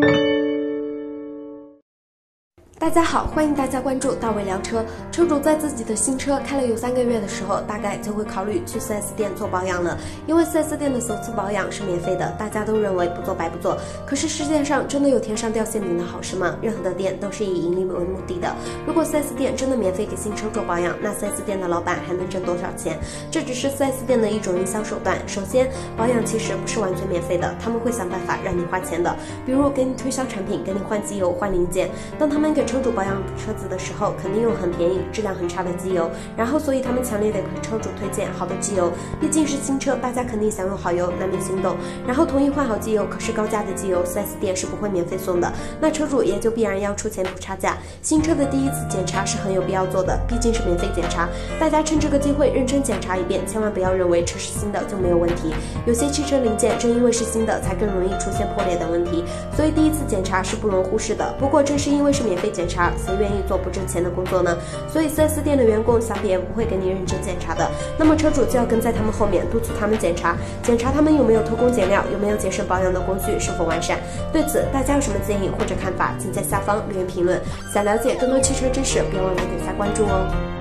thank you 大家好，欢迎大家关注大卫聊车。车主在自己的新车开了有三个月的时候，大概就会考虑去 4S 店做保养了，因为 4S 店的首次保养是免费的，大家都认为不做白不做。可是世界上真的有天上掉馅饼的好事吗？任何的店都是以盈利为目的的。如果 4S 店真的免费给新车做保养，那 4S 店的老板还能挣多少钱？这只是 4S 店的一种营销手段。首先，保养其实不是完全免费的，他们会想办法让你花钱的，比如给你推销产品，给你换机油、换零件。当他们给车主保养车子的时候，肯定用很便宜、质量很差的机油，然后所以他们强烈的给车主推荐好的机油，毕竟是新车，大家肯定想用好油，难免心动，然后同意换好机油，可是高价的机油，4S 店是不会免费送的，那车主也就必然要出钱补差价。新车的第一次检查是很有必要做的，毕竟是免费检查，大家趁这个机会认真检查一遍，千万不要认为车是新的就没有问题，有些汽车零件正因为是新的，才更容易出现破裂等问题，所以第一次检查是不容忽视的。不过正是因为是免费检查。谁愿意做不挣钱的工作呢？所以 4S 店的员工想必也不会给你认真检查的。那么车主就要跟在他们后面督促他们检查，检查他们有没有偷工减料，有没有节省保养的工具是否完善。对此大家有什么建议或者看法，请在下方留言评论。想了解更多汽车知识，别忘了点下关注哦。